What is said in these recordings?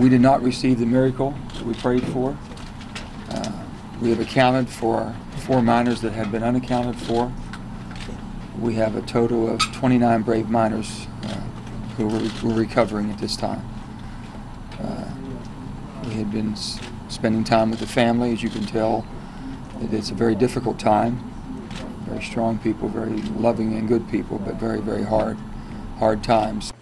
We did not receive the miracle that we prayed for. Uh, we have accounted for four miners that had been unaccounted for. We have a total of 29 brave miners uh, who were, were recovering at this time. Uh, we had been spending time with the family, as you can tell. It, it's a very difficult time. Very strong people, very loving and good people, but very, very hard, hard times.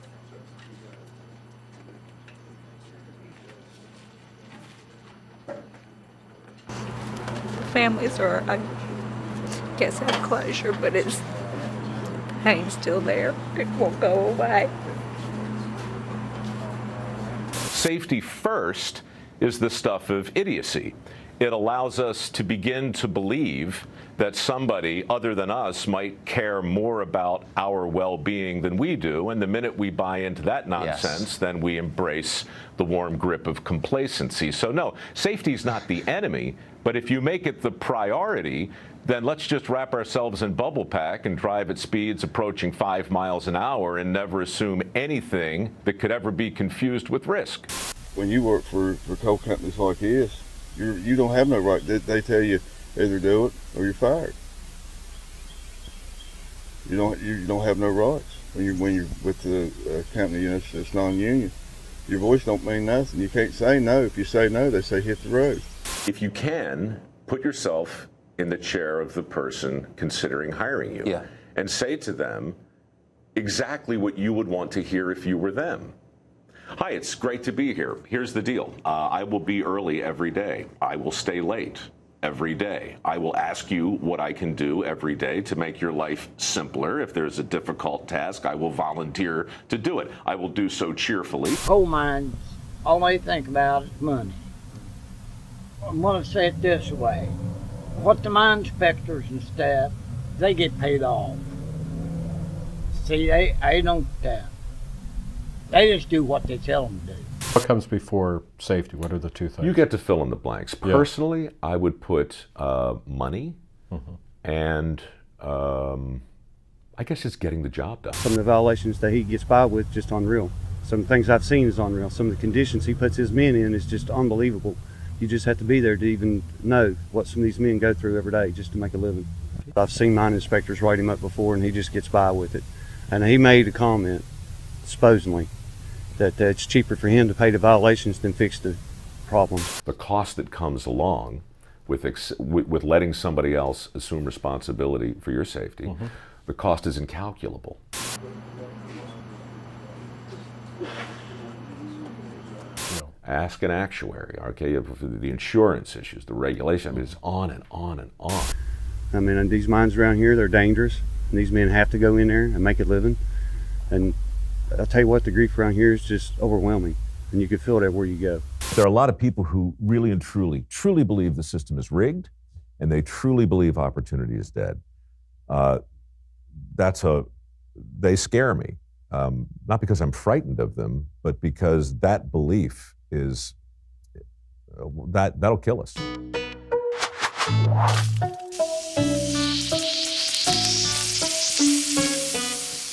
Families are, I guess, have closure, but it's pain's still there. It won't go away. Safety first is the stuff of idiocy. It allows us to begin to believe that somebody other than us might care more about our well being than we do. And the minute we buy into that nonsense, Yes. then we embrace the warm grip of complacency. So, no, safety is not the enemy, but if you make it the priority, then let's just wrap ourselves in bubble pack and drive at speeds approaching five miles an hour and never assume anything that could ever be confused with risk. when you work for, for coal companies like this, you you don't have no right. They, they tell you either do it or you're fired. You don't you don't have no rights when you when you're with the uh, company you know, it's, it's non-union. Your voice don't mean nothing. You can't say no. If you say no, they say hit the road. If you can, put yourself in the chair of the person considering hiring you Yeah. and say to them exactly what you would want to hear if you were them. Hi, it's great to be here. Here's the deal uh, I will be early every day, I will stay late every day. I will ask you what I can do every day to make your life simpler. If there's a difficult task, I will volunteer to do it. I will do so cheerfully. coal mines, all they think about is money. I'm gonna say it this way. What the mine inspectors and staff, they get paid off. See, they, they don't, uh, they just do what they tell them to do. What comes before safety? What are the two things? You get to fill in the blanks. Yeah. Personally, I would put uh, money and um, I guess it's getting the job done. Some of the violations that he gets by with just unreal. Some things I've seen is unreal. Some of the conditions he puts his men in is just unbelievable. You just have to be there to even know what some of these men go through every day just to make a living. I've seen mine inspectors write him up before and he just gets by with it. And he made a comment, supposedly, that uh, it's cheaper for him to pay the violations than fix the problems. The cost that comes along with, ex- with, with letting somebody else assume responsibility for your safety, the cost is incalculable. Ask an actuary, okay, the insurance issues, the regulation. I mean, it's on and on and on. I mean, and these mines around here, they're dangerous. And these men have to go in there and make a living. And I'll tell you what, the grief around here is just overwhelming. And you can feel it everywhere you go. There are a lot of people who really and truly, truly believe the system is rigged, and they truly believe opportunity is dead. Uh, that's a, they scare me. Um, not because I'm frightened of them, but because that belief is, uh, that, that'll kill us.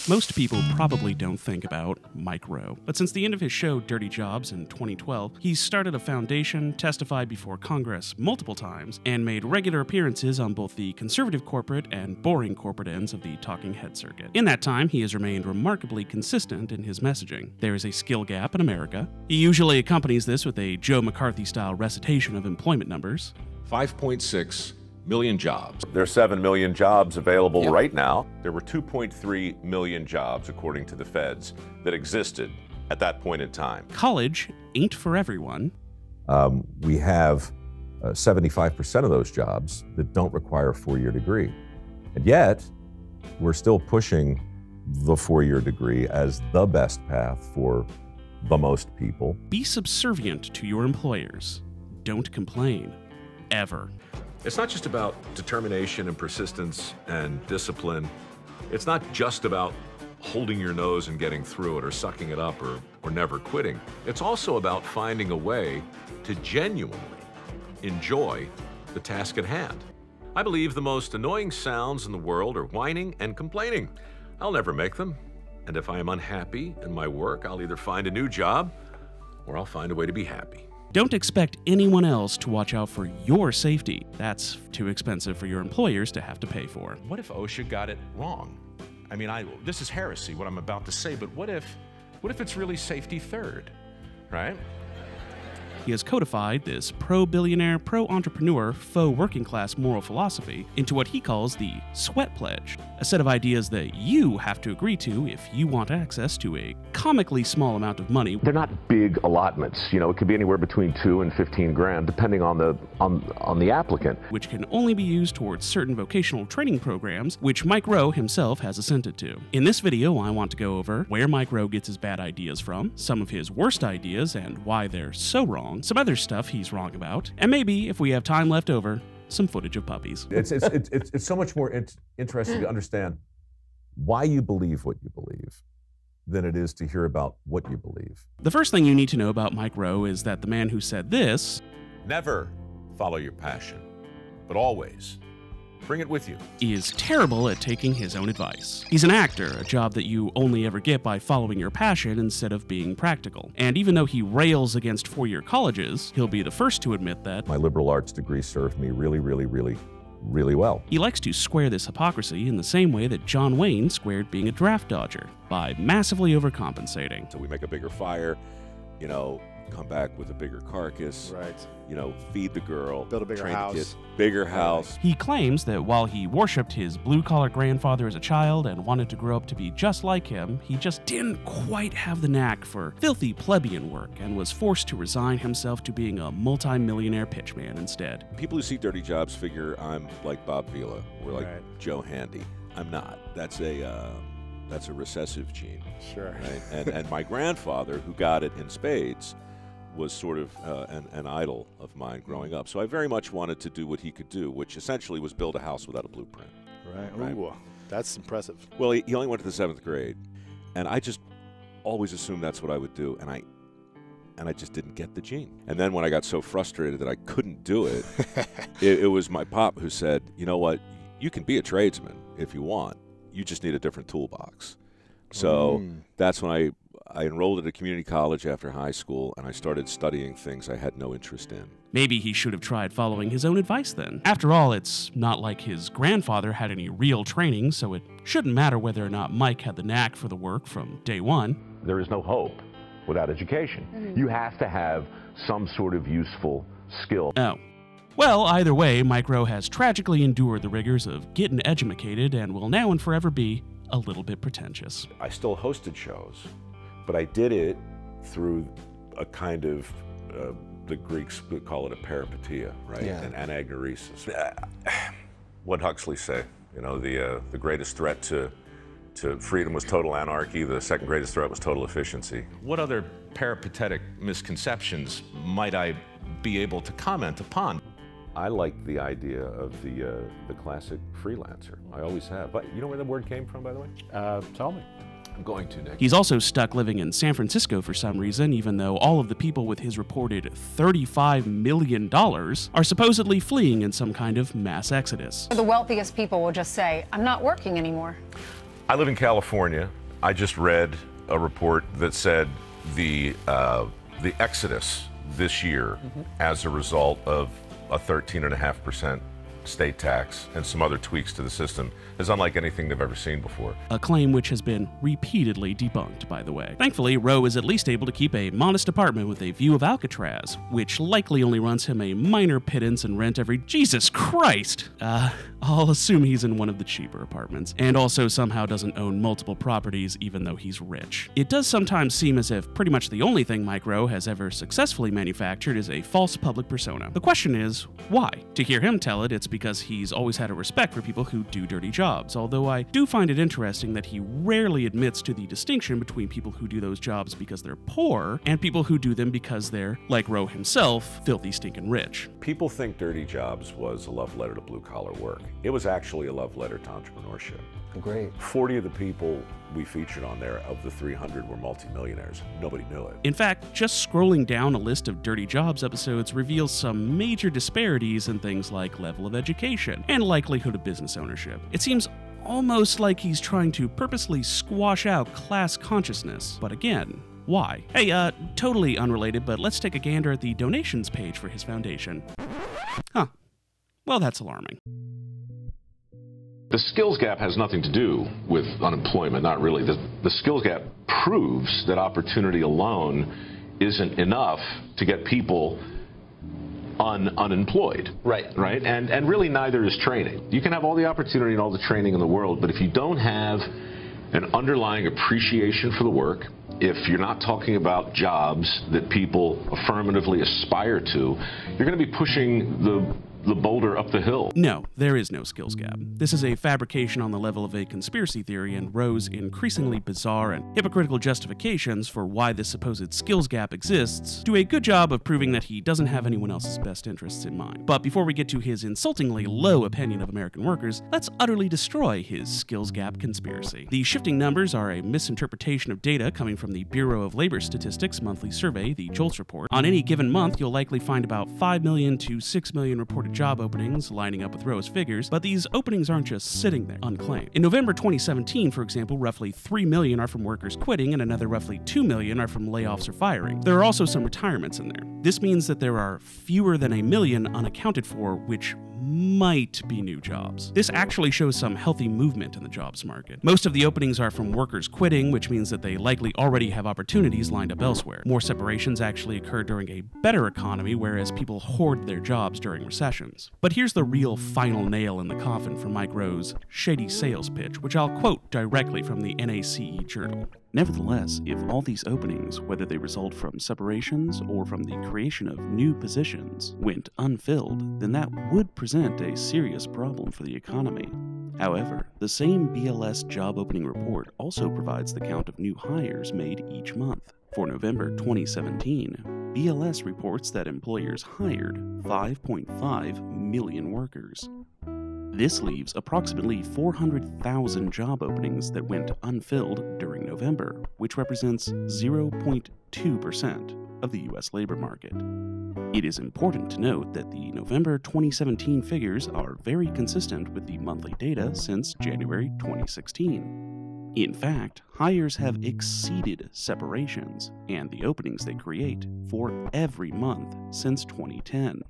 Most people probably don't think about Mike Rowe, but since the end of his show Dirty Jobs in 2012, he's started a foundation, testified before Congress multiple times, and made regular appearances on both the conservative corporate and boring corporate ends of the talking head circuit. In that time, he has remained remarkably consistent in his messaging. There is a skill gap in America. He usually accompanies this with a Joe McCarthy style recitation of employment numbers. 5.6 million jobs. There are 7 million jobs available right now. There were 2.3 million jobs, according to the feds, that existed at that point in time. College ain't for everyone. Um, we have uh, 75% of those jobs that don't require a four year degree. And yet, we're still pushing the four year degree as the best path for the most people. Be subservient to your employers. Don't complain. Ever. It's not just about determination and persistence and discipline. It's not just about holding your nose and getting through it or sucking it up or, or never quitting. It's also about finding a way to genuinely enjoy the task at hand. I believe the most annoying sounds in the world are whining and complaining. I'll never make them. And if I am unhappy in my work, I'll either find a new job or I'll find a way to be happy. Don't expect anyone else to watch out for your safety. That's too expensive for your employers to have to pay for. What if OSHA got it wrong? I mean, I this is heresy what I'm about to say, but what if what if it's really safety third? Right? He has codified this pro billionaire, pro entrepreneur, faux working class moral philosophy into what he calls the Sweat Pledge, a set of ideas that you have to agree to if you want access to a comically small amount of money. They're not big allotments. You know, it could be anywhere between two and fifteen grand, depending on the on on the applicant. Which can only be used towards certain vocational training programs, which Mike Rowe himself has assented to. In this video, I want to go over where Mike Rowe gets his bad ideas from, some of his worst ideas and why they're so wrong, some other stuff he's wrong about, and maybe, if we have time left over, some footage of puppies. It's, it's, it's, it's, it's so much more in- interesting to understand why you believe what you believe than it is to hear about what you believe. The first thing you need to know about Mike Rowe is that the man who said this Never follow your passion, but always bring it with you. He is terrible at taking his own advice. He's an actor, a job that you only ever get by following your passion instead of being practical. And even though he rails against four year colleges, he'll be the first to admit that My liberal arts degree served me really, really, really, really well. he likes to square this hypocrisy in the same way that John Wayne squared being a draft dodger by massively overcompensating. So we make a bigger fire, you know, come back with a bigger carcass, Right. you know, feed the girl, Build a bigger train the house. kid, bigger house. He claims that while he worshipped his blue collar grandfather as a child and wanted to grow up to be just like him, he just didn't quite have the knack for filthy plebeian work and was forced to resign himself to being a multi-millionaire pitchman instead. People who see dirty jobs figure I'm like Bob Vila or like Right. Joe Handy. I'm not. That's a uh, that's a recessive gene. Sure. right? And and my grandfather, who got it in spades, was sort of uh, an, an idol of mine growing up. So I very much wanted to do what he could do, which essentially was build a house without a blueprint. Right. Right. Ooh, that's impressive. Well, he, he only went to the seventh grade, and I just always assumed that's what I would do, and I and I just didn't get the gene. And then when I got so frustrated that I couldn't do it, it, it was my pop who said, "You know what? You can be a tradesman if you want. You just need a different toolbox." So Mm. that's when I I enrolled at a community college after high school, and I started studying things I had no interest in. Maybe he should have tried following his own advice then. After all, it's not like his grandfather had any real training, so it shouldn't matter whether or not Mike had the knack for the work from day one. There is no hope without education. Mm-hmm. You have to have some sort of useful skill. Oh. Well, either way, Mike Rowe has tragically endured the rigors of getting educated and will now and forever be a little bit pretentious. I still hosted shows, but I did it through a kind of uh, the Greeks would call it a peripeteia, right? Yeah. An anagnorisis. What Huxley say? You know, the uh, the greatest threat to to freedom was total anarchy. The second greatest threat was total efficiency. What other peripatetic misconceptions might I be able to comment upon? I like the idea of the uh, the classic freelancer. I always have. But you know where the word came from, by the way? Uh, tell me. I'm going to Nick. He's also stuck living in San Francisco for some reason, even though all of the people with his reported $35 million are supposedly fleeing in some kind of mass exodus. The wealthiest people will just say, I'm not working anymore. I live in California. I just read a report that said the uh, the exodus this year, as a result of a 13.5 percent state tax and some other tweaks to the system, is unlike anything they've ever seen before. A claim which has been repeatedly debunked, by the way. Thankfully, Rowe is at least able to keep a modest apartment with a view of Alcatraz, which likely only runs him a minor pittance in rent every. Jesus Christ! Uh, I'll assume he's in one of the cheaper apartments, and also somehow doesn't own multiple properties even though he's rich. It does sometimes seem as if pretty much the only thing Mike Rowe has ever successfully manufactured is a false public persona. The question is, why? To hear him tell it, it's because he's always had a respect for people who do dirty jobs, although I do find it interesting that he rarely admits to the distinction between people who do those jobs because they're poor and people who do them because they're, like Rowe himself, filthy stinking rich. People think Dirty Jobs was a love letter to blue collar work. It was actually a love letter to entrepreneurship. Great. 40 of the people we featured on there, of the 300, were multimillionaires. Nobody knew it. In fact, just scrolling down a list of Dirty Jobs episodes reveals some major disparities in things like level of education and likelihood of business ownership. It seems almost like he's trying to purposely squash out class consciousness, but again, Why? Hey, uh, totally unrelated, but let's take a gander at the donations page for his foundation. Huh. Well, that's alarming. The skills gap has nothing to do with unemployment, not really. The, the skills gap proves that opportunity alone isn't enough to get people un, unemployed. Right. Right? And, and really, neither is training. You can have all the opportunity and all the training in the world, but if you don't have an underlying appreciation for the work, if you're not talking about jobs that people affirmatively aspire to, you're going to be pushing the the boulder up the hill. No, there is no skills gap. This is a fabrication on the level of a conspiracy theory and Rowe's increasingly bizarre and hypocritical justifications for why this supposed skills gap exists do a good job of proving that he doesn't have anyone else's best interests in mind. But before we get to his insultingly low opinion of American workers, let's utterly destroy his skills gap conspiracy. The shifting numbers are a misinterpretation of data coming from the Bureau of Labor Statistics monthly survey, the JOLTS report. On any given month, you'll likely find about 5 million to 6 million reported job openings lining up with Rowe's figures, but these openings aren't just sitting there, unclaimed. In November 2017, for example, roughly 3 million are from workers quitting and another roughly 2 million are from layoffs or firing. There are also some retirements in there. This means that there are fewer than a million unaccounted for, which might be new jobs. This actually shows some healthy movement in the jobs market. Most of the openings are from workers quitting, which means that they likely already have opportunities lined up elsewhere. More separations actually occur during a better economy, whereas people hoard their jobs during recessions. But here's the real final nail in the coffin for Mike Rowe's shady sales pitch, which I'll quote directly from the NACE Journal. Nevertheless, if all these openings, whether they result from separations or from the creation of new positions, went unfilled, then that would present a serious problem for the economy. However, the same BLS job opening report also provides the count of new hires made each month. For November 2017, BLS reports that employers hired 5.5 million workers. This leaves approximately 400,000 job openings that went unfilled during November, which represents 0.2% of the U.S. labor market. It is important to note that the November 2017 figures are very consistent with the monthly data since January 2016. In fact, hires have exceeded separations and the openings they create for every month since 2010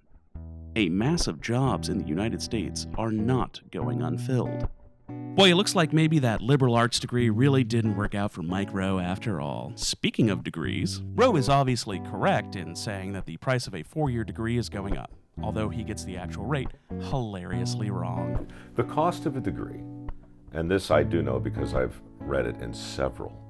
a mass of jobs in the United States are not going unfilled. Boy, it looks like maybe that liberal arts degree really didn't work out for Mike Rowe after all. Speaking of degrees, Rowe is obviously correct in saying that the price of a four year degree is going up, although he gets the actual rate hilariously wrong. The cost of a degree, and this I do know because I've read it in several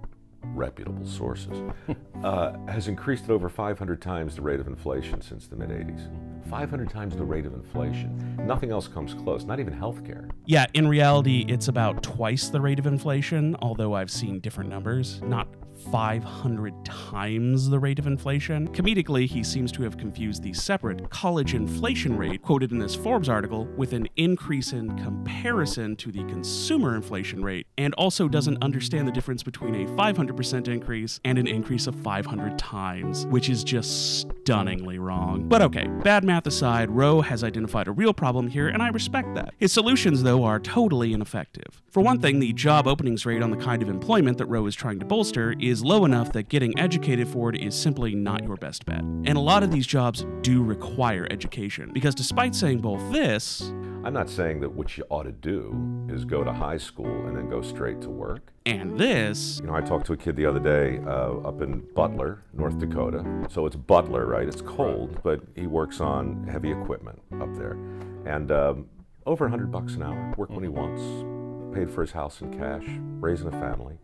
reputable sources, uh, has increased at over 500 times the rate of inflation since the mid 80s. 500 times the rate of inflation. Nothing else comes close, not even healthcare. Yeah, in reality, it's about twice the rate of inflation, although I've seen different numbers. Not 500 times the rate of inflation. Comedically, he seems to have confused the separate college inflation rate quoted in this Forbes article with an increase in comparison to the consumer inflation rate, and also doesn't understand the difference between a 500% increase and an increase of 500 times, which is just stunningly wrong. But okay, bad math aside, Rowe has identified a real problem here, and I respect that. His solutions, though, are totally ineffective. For one thing, the job openings rate on the kind of employment that Rowe is trying to bolster is low enough that getting educated for it is simply not your best bet. And a lot of these jobs do require education, because despite saying both this, I'm not saying that what you ought to do is go to high school and then go straight to work. And this. You know, I talked to a kid the other day uh, up in Butler, North Dakota. So it's Butler, right? It's cold, but he works on heavy equipment up there. And um, over 100 bucks an hour, work when he wants, paid for his house in cash, raising a family.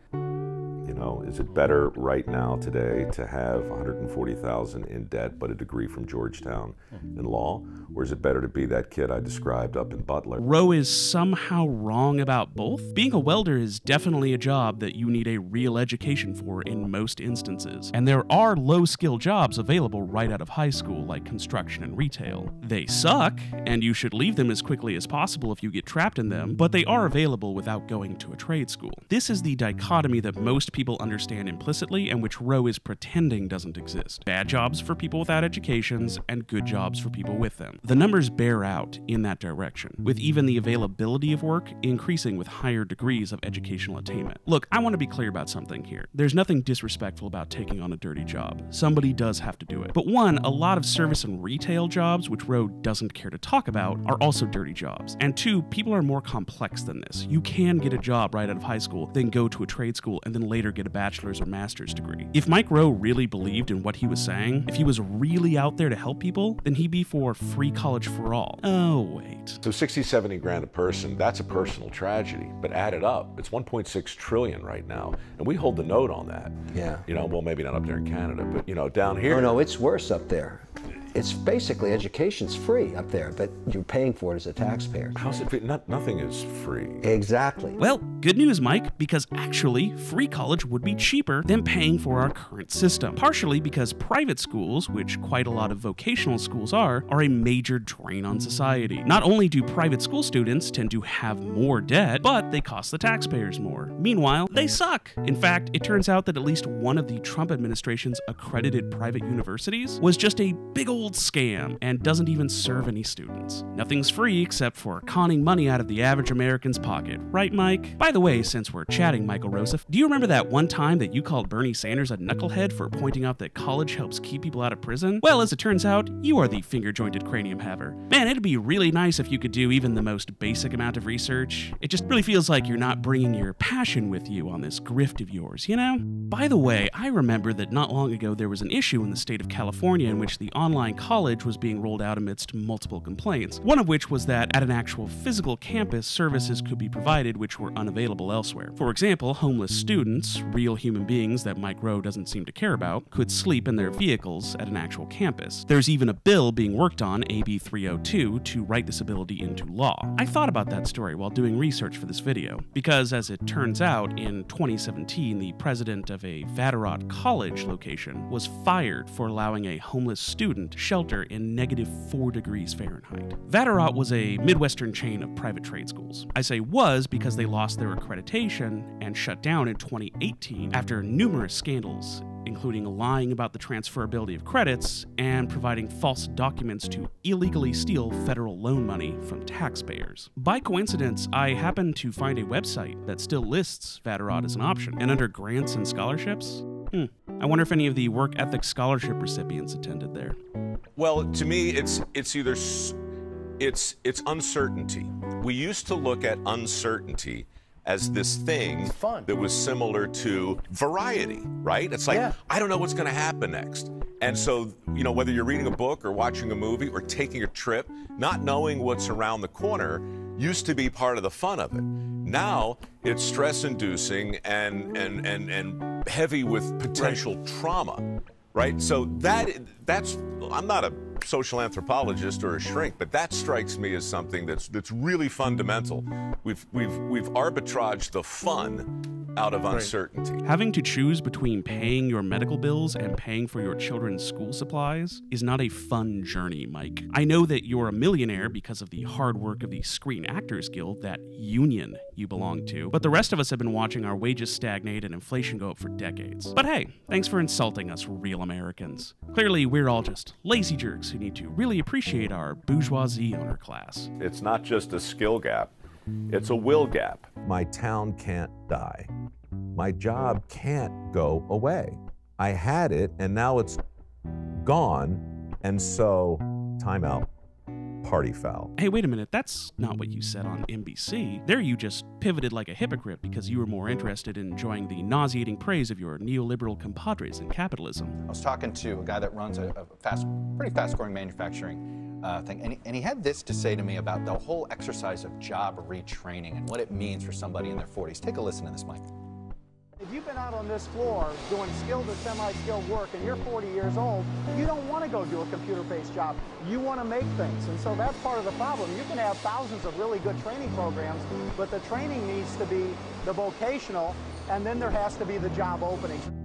Know, is it better right now today to have 140,000 in debt but a degree from Georgetown mm-hmm. in law, or is it better to be that kid I described up in Butler? Rowe is somehow wrong about both. Being a welder is definitely a job that you need a real education for in most instances, and there are low-skill jobs available right out of high school, like construction and retail. They suck, and you should leave them as quickly as possible if you get trapped in them, but they are available without going to a trade school. This is the dichotomy that most people people understand implicitly and which Rowe is pretending doesn't exist. Bad jobs for people without educations and good jobs for people with them. The numbers bear out in that direction, with even the availability of work increasing with higher degrees of educational attainment. Look, I want to be clear about something here. There's nothing disrespectful about taking on a dirty job. Somebody does have to do it. But one, a lot of service and retail jobs, which Rowe doesn't care to talk about, are also dirty jobs. And two, people are more complex than this. You can get a job right out of high school, then go to a trade school, and then later get a bachelor's or master's degree. If Mike Rowe really believed in what he was saying, if he was really out there to help people, then he'd be for free college for all. Oh, wait. So 60, 70 grand a person, that's a personal tragedy. But add it up, it's 1.6 trillion right now. And we hold the note on that. Yeah. You know, well, maybe not up there in Canada, but, you know, down here. Oh, no, it's worse up there. It's basically education's free up there, but you're paying for it as a taxpayer. How's it? free? Not, nothing is free. Exactly. Well, good news, Mike, because actually, free college would be cheaper than paying for our current system. Partially because private schools, which quite a lot of vocational schools are, are a major drain on society. Not only do private school students tend to have more debt, but they cost the taxpayers more. Meanwhile, they suck. In fact, it turns out that at least one of the Trump administration's accredited private universities was just a big old scam and doesn't even serve any students. Nothing's free except for conning money out of the average American's pocket, right, Mike? By the way, since we're chatting, Michael Rosef, do you remember that one time that you called Bernie Sanders a knucklehead for pointing out that college helps keep people out of prison? Well, as it turns out, you are the finger jointed cranium haver. Man, it'd be really nice if you could do even the most basic amount of research. It just really feels like you're not bringing your passion with you on this grift of yours, you know? By the way, I remember that not long ago there was an issue in the state of California in which the online college was being rolled out amidst multiple complaints. One of which was that at an actual physical campus, services could be provided which were unavailable elsewhere. For example, homeless students, real human beings that Mike Rowe doesn't seem to care about, could sleep in their vehicles at an actual campus. There's even a bill being worked on, AB 302, to write this ability into law. I thought about that story while doing research for this video, because as it turns out, in 2017, the president of a Vatterott College location was fired for allowing a homeless student shelter in negative 4 degrees Fahrenheit. Vatterott was a Midwestern chain of private trade schools. I say was because they lost their accreditation and shut down in 2018 after numerous scandals including lying about the transferability of credits and providing false documents to illegally steal federal loan money from taxpayers. By coincidence, I happened to find a website that still lists Vatterott as an option, and under grants and scholarships, hmm, I wonder if any of the work ethic scholarship recipients attended there. Well, to me, it's it's either it's it's uncertainty. We used to look at uncertainty as this thing that was similar to variety, right? It's like Yeah. I don't know what's going to happen next. And so, you know, whether you're reading a book or watching a movie or taking a trip, not knowing what's around the corner used to be part of the fun of it. Now, it's stress inducing and and and and heavy with potential trauma right? So that that's I'm not a social anthropologist or a shrink, but that strikes me as something that's that's really fundamental. We've we've we've arbitraged the fun out of uncertainty. Having to choose between paying your medical bills and paying for your children's school supplies is not a fun journey, Mike. I know that you're a millionaire because of the hard work of the Screen Actors Guild, that union you belong to, but the rest of us have been watching our wages stagnate and inflation go up for decades. But hey, thanks for insulting us, real Americans. Clearly, we're all just lazy jerks who need to really appreciate our bourgeoisie owner class. It's not just a skill gap, it's a will gap. My town can't die. My job can't go away. I had it and now it's gone. And so, timeout, party foul. Hey, wait a minute, that's not what you said on NBC. There you just pivoted like a hypocrite because you were more interested in enjoying the nauseating praise of your neoliberal compadres in capitalism. I was talking to a guy that runs a, a fast, pretty fast-growing manufacturing uh, thing, and he, and he had this to say to me about the whole exercise of job retraining and what it means for somebody in their 40s. Take a listen to this, Mike. You've been out on this floor doing skilled or semi-skilled work and you're 40 years old, you don't want to go do a computer-based job. You want to make things. And so that's part of the problem. You can have thousands of really good training programs, but the training needs to be the vocational, and then there has to be the job opening.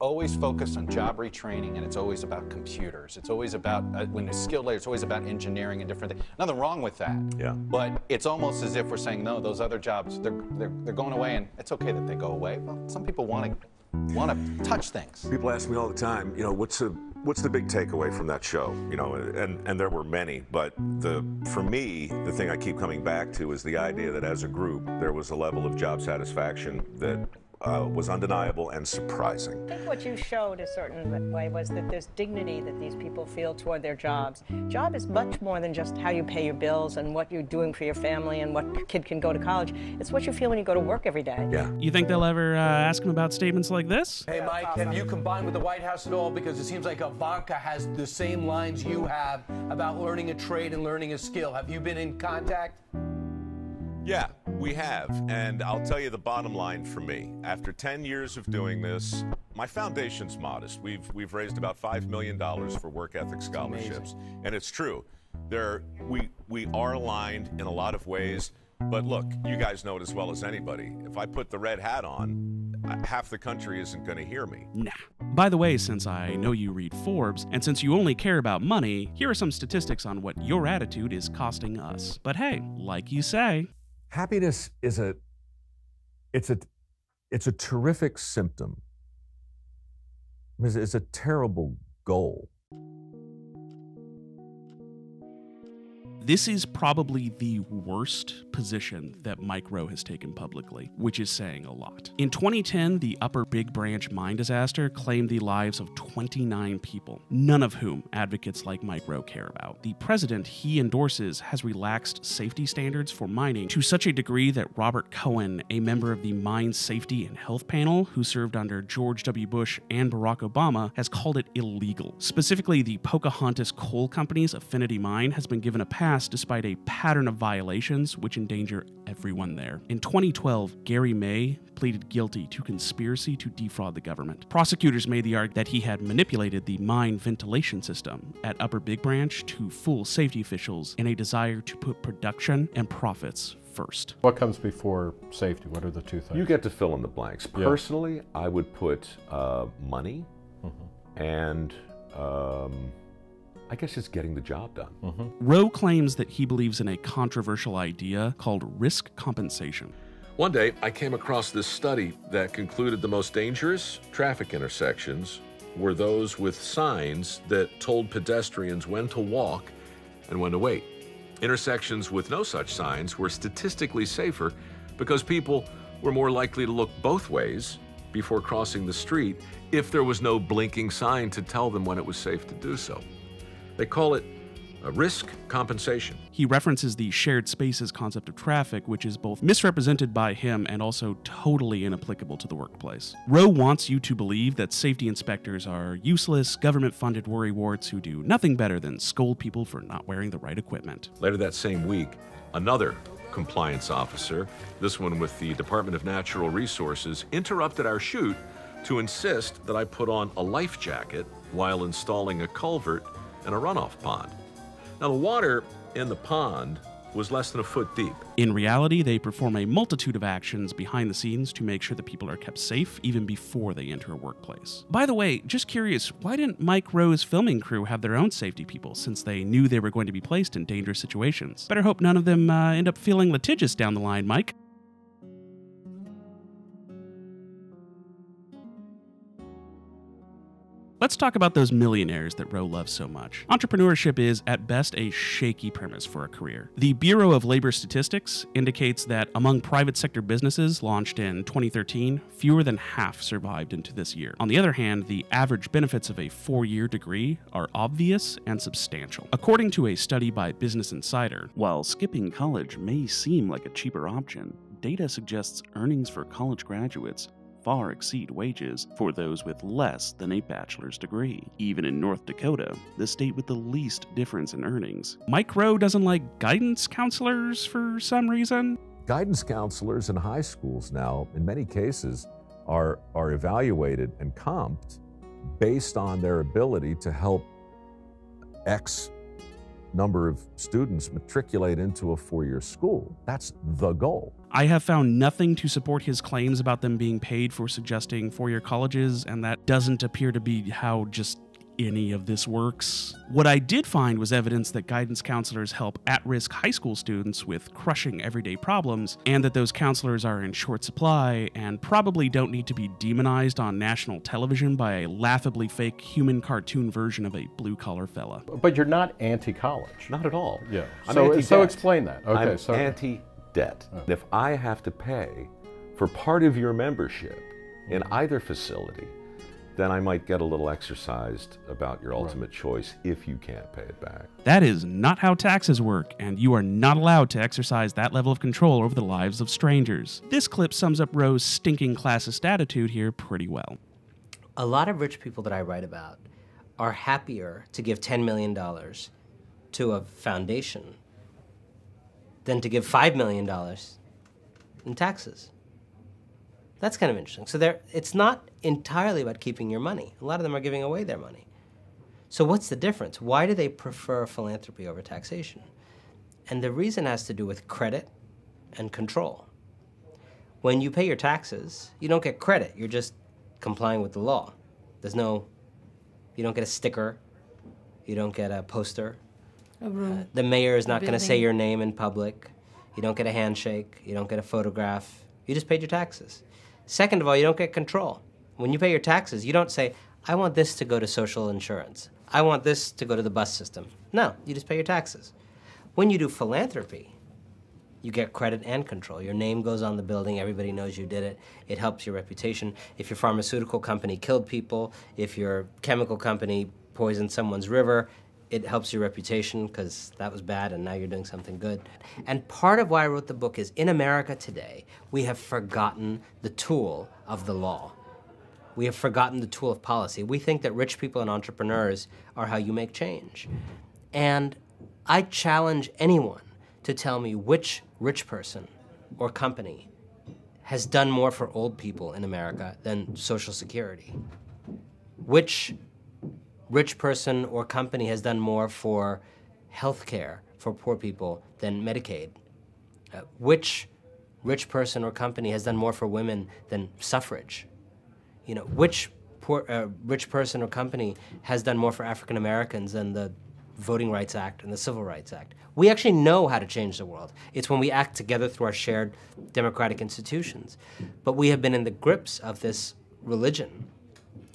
We, always focused on job retraining and it's always about computers. It's always about, uh, when it's skilled labor, it's always about engineering and different things. Nothing wrong with that. Yeah. But it's almost as if we're saying, no, those other jobs, they're, they're, they're going away and it's okay that they go away. Well, some people want to want to touch things. People ask me all the time, you know, what's the what's the big takeaway from that show? You know, and and there were many, but the for me, the thing I keep coming back to is the idea that as a group, there was a level of job satisfaction that uh, was undeniable and surprising. I think what you showed a certain way was that there's dignity that these people feel toward their jobs. Job is much more than just how you pay your bills and what you're doing for your family and what kid can go to college. It's what you feel when you go to work every day. Yeah. You think they'll ever uh, ask him about statements like this? Hey, Mike, have you combined with the White House at all? Because it seems like Ivanka has the same lines you have about learning a trade and learning a skill. Have you been in contact? Yeah, we have. And I'll tell you the bottom line for me. After 10 years of doing this, my foundation's modest. We've we've raised about 5 million dollars for work ethic scholarships. And it's true. There we we are aligned in a lot of ways, but look, you guys know it as well as anybody. If I put the red hat on, half the country isn't going to hear me. Nah. By the way, since I know you read Forbes, and since you only care about money, here are some statistics on what your attitude is costing us. But hey, like you say, happiness is a it's a it's a terrific symptom. It's, it's a terrible goal This is probably the worst position that Mike Rowe has taken publicly, which is saying a lot. In 2010, the Upper Big Branch mine disaster claimed the lives of 29 people, none of whom advocates like Mike Rowe care about. The president he endorses has relaxed safety standards for mining to such a degree that Robert Cohen, a member of the Mine Safety and Health Panel who served under George W. Bush and Barack Obama, has called it illegal. Specifically, the Pocahontas Coal Company's Affinity Mine has been given a pass despite a pattern of violations which endanger everyone there. In 2012, Gary May pleaded guilty to conspiracy to defraud the government. Prosecutors made the argument that he had manipulated the mine ventilation system at Upper Big Branch to fool safety officials in a desire to put production and profits first. What comes before safety? What are the two things? You get to fill in the blanks. Yeah. Personally, I would put uh, money Mm-hmm. and um, I guess it's getting the job done. Mm-hmm. Rowe claims that he believes in a controversial idea called risk compensation. One day, I came across this study that concluded the most dangerous traffic intersections were those with signs that told pedestrians when to walk and when to wait. Intersections with no such signs were statistically safer because people were more likely to look both ways before crossing the street if there was no blinking sign to tell them when it was safe to do so. They call it a risk compensation. He references the shared spaces concept of traffic, which is both misrepresented by him and also totally inapplicable to the workplace. Rowe wants you to believe that safety inspectors are useless, government funded worrywarts who do nothing better than scold people for not wearing the right equipment. Later that same week, another compliance officer, this one with the Department of Natural Resources, interrupted our shoot to insist that I put on a life jacket while installing a culvert and a runoff pond. Now, the water in the pond was less than a foot deep. In reality, they perform a multitude of actions behind the scenes to make sure that people are kept safe even before they enter a workplace. By the way, just curious, why didn't Mike Rowe's filming crew have their own safety people since they knew they were going to be placed in dangerous situations? Better hope none of them uh, end up feeling litigious down the line, Mike. Let's talk about those millionaires that Rowe loves so much. Entrepreneurship is, at best, a shaky premise for a career. The Bureau of Labor Statistics indicates that among private sector businesses launched in 2013, fewer than half survived into this year. On the other hand, the average benefits of a four year degree are obvious and substantial. According to a study by Business Insider, while skipping college may seem like a cheaper option, data suggests earnings for college graduates far exceed wages for those with less than a bachelor's degree. Even in North Dakota, the state with the least difference in earnings. Mike Rowe doesn't like guidance counselors for some reason. Guidance counselors in high schools now, in many cases, are, are evaluated and comped based on their ability to help X number of students matriculate into a four year school. That's the goal. I have found nothing to support his claims about them being paid for suggesting four year colleges, and that doesn't appear to be how just any of this works. What I did find was evidence that guidance counselors help at risk high school students with crushing everyday problems, and that those counselors are in short supply and probably don't need to be demonized on national television by a laughably fake human cartoon version of a blue collar fella. But you're not anti-college. Not at all. Yeah. I'm so, so explain that. Okay. I'm so anti-debt. Oh. If I have to pay for part of your membership in mm-hmm. either facility, then I might get a little exercised about your ultimate choice if you can't pay it back. That is not how taxes work, and you are not allowed to exercise that level of control over the lives of strangers. This clip sums up Rowe's stinking classist attitude here pretty well. A lot of rich people that I write about are happier to give $10 million to a foundation than to give $5 million in taxes. That's kind of interesting. So there, it's not entirely about keeping your money. A lot of them are giving away their money. So what's the difference? Why do they prefer philanthropy over taxation? And the reason has to do with credit and control. When you pay your taxes, you don't get credit. You're just complying with the law. There's no, you don't get a sticker. You don't get a poster. A room. Uh, the mayor is not going to say your name in public. You don't get a handshake. You don't get a photograph. You just paid your taxes. Second of all, you don't get control. When you pay your taxes, you don't say, I want this to go to social insurance. I want this to go to the bus system. No, you just pay your taxes. When you do philanthropy, you get credit and control. Your name goes on the building, everybody knows you did it. It helps your reputation. If your pharmaceutical company killed people, if your chemical company poisoned someone's river, it helps your reputation because that was bad and now you're doing something good. And part of why I wrote the book is in America today, we have forgotten the tool of the law. We have forgotten the tool of policy. We think that rich people and entrepreneurs are how you make change. And I challenge anyone to tell me which rich person or company has done more for old people in America than Social Security. Which rich person or company has done more for health care for poor people than Medicaid? Uh, which rich person or company has done more for women than suffrage? You know, which poor, uh, rich person or company has done more for African Americans than the Voting Rights Act and the Civil Rights Act? We actually know how to change the world. It's when we act together through our shared democratic institutions. But we have been in the grips of this religion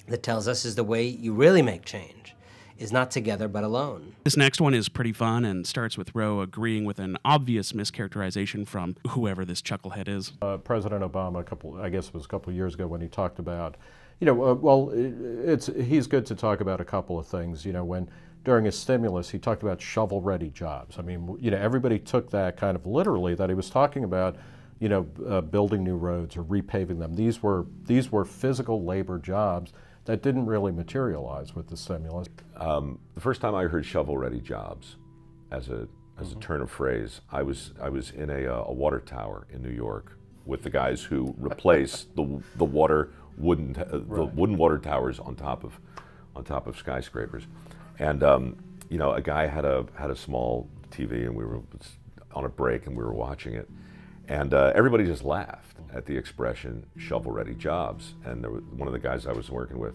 that tells us is the way you really make change is not together but alone. This next one is pretty fun and starts with Rowe agreeing with an obvious mischaracterization from whoever this chucklehead is. uh, President Obama, a couple, I guess it was a couple of years ago, when he talked about, you know, uh, well, i- it's he's good to talk about a couple of things. You know, when during his stimulus, he talked about shovel-ready jobs. I mean, you know, everybody took that kind of literally that he was talking about, you know, uh, building new roads or repaving them. These were these were physical labor jobs that didn't really materialize with the stimulus. Um, the first time I heard shovel-ready jobs as a as a turn of phrase, I was I was in a, uh, a water tower in New York with the guys who replace the the water wooden t- uh, the wooden water towers on top of on top of skyscrapers, and um, you know a guy had a had a small TV and we were on a break and we were watching it, and uh, everybody just laughed at the expression shovel-ready jobs. And there was, one of the guys I was working with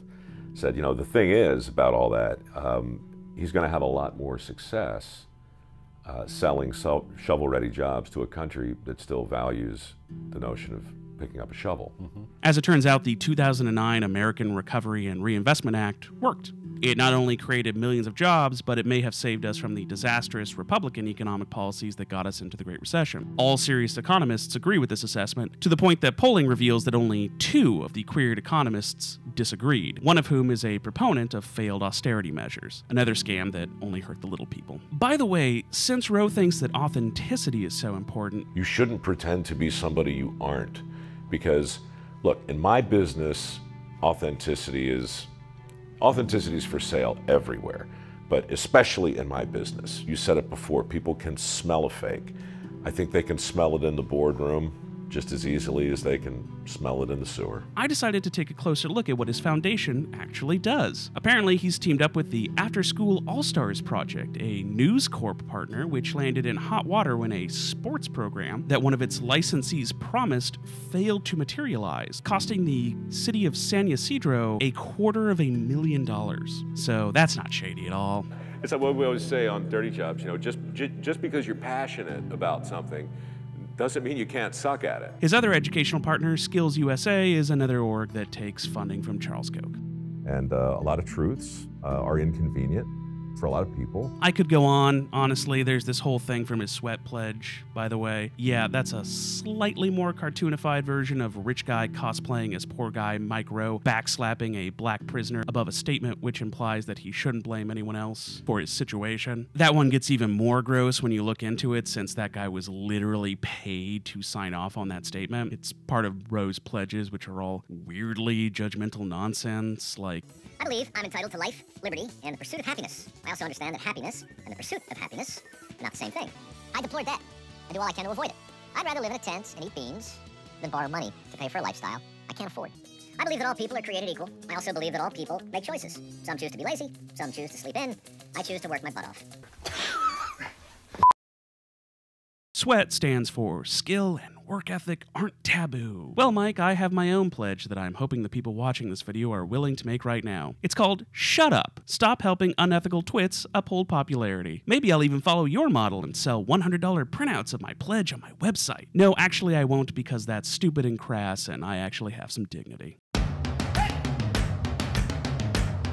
said, you know, the thing is about all that, um, he's going to have a lot more success uh, selling so- shovel-ready jobs to a country that still values the notion of picking up a shovel. As it turns out, the 2009 American Recovery and Reinvestment Act worked. It not only created millions of jobs, but it may have saved us from the disastrous Republican economic policies that got us into the Great Recession. All serious economists agree with this assessment, to the point that polling reveals that only two of the queried economists disagreed, one of whom is a proponent of failed austerity measures, another scam that only hurt the little people. By the way, since Rowe thinks that authenticity is so important, You shouldn't pretend to be somebody you aren't. Because, look, in my business, authenticity is authenticity is for sale everywhere, but especially in my business. You said it before, people can smell a fake. I think they can smell it in the boardroom, just as easily as they can smell it in the sewer. I decided to take a closer look at what his foundation actually does. Apparently, he's teamed up with the After School All Stars Project, a News Corp partner which landed in hot water when a sports program that one of its licensees promised failed to materialize, costing the city of San Ysidro a quarter of a million dollars. So that's not shady at all. It's like what we always say on Dirty Jobs, you know, just, ju- just because you're passionate about something doesn't mean you can't suck at it. His other educational partner, Skills USA, is another org that takes funding from Charles Koch. And uh, a lot of truths uh, are inconvenient for a lot of people. I could go on. Honestly, there's this whole thing from his sweat pledge, by the way. Yeah, that's a slightly more cartoonified version of rich guy cosplaying as poor guy Mike Rowe backslapping a black prisoner above a statement which implies that he shouldn't blame anyone else for his situation. That one gets even more gross when you look into it since that guy was literally paid to sign off on that statement. It's part of Rowe's pledges, which are all weirdly judgmental nonsense, like I believe I'm entitled to life, liberty, and the pursuit of happiness. I also understand that happiness and the pursuit of happiness are not the same thing. I deplore debt and do all I can to avoid it. I'd rather live in a tent and eat beans than borrow money to pay for a lifestyle I can't afford. I believe that all people are created equal. I also believe that all people make choices. Some choose to be lazy, some choose to sleep in. I choose to work my butt off. SWEAT stands for skill and work ethic aren't taboo. Well, Mike, I have my own pledge that I'm hoping the people watching this video are willing to make right now. It's called Shut Up. Stop helping unethical twits uphold popularity. Maybe I'll even follow your model and sell $100 printouts of my pledge on my website. No, actually, I won't because that's stupid and crass, and I actually have some dignity.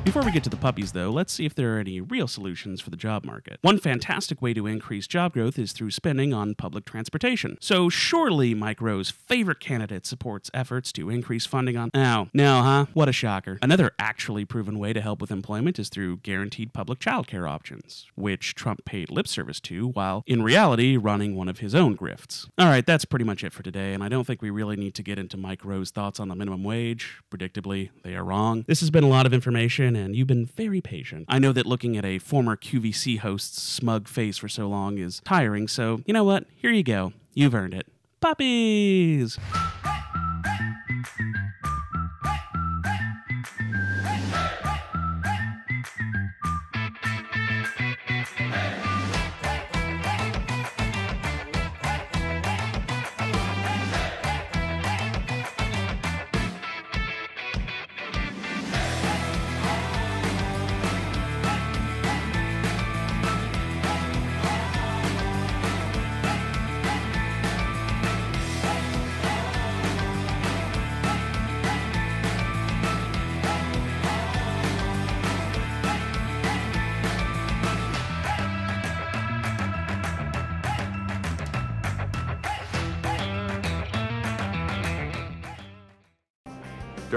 Before we get to the puppies, though, let's see if there are any real solutions for the job market. One fantastic way to increase job growth is through spending on public transportation. So surely Mike Rowe's favorite candidate supports efforts to increase funding on. Now, no, huh? What a shocker. Another actually proven way to help with employment is through guaranteed public childcare options, which Trump paid lip service to while in reality running one of his own grifts. All right, that's pretty much it for today, and I don't think we really need to get into Mike Rowe's thoughts on the minimum wage. Predictably, they are wrong. This has been a lot of information and you've been very patient. I know that looking at a former QVC host's smug face for so long is tiring, so you know what? Here you go. You've earned it. Puppies!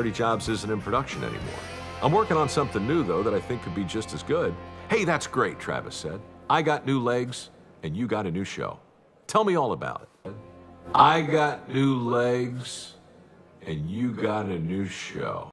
Dirty Jobs isn't in production anymore. I'm working on something new, though, that I think could be just as good. Hey, that's great, Travis said. I got new legs, and you got a new show. Tell me all about it. I got new legs, and you got a new show.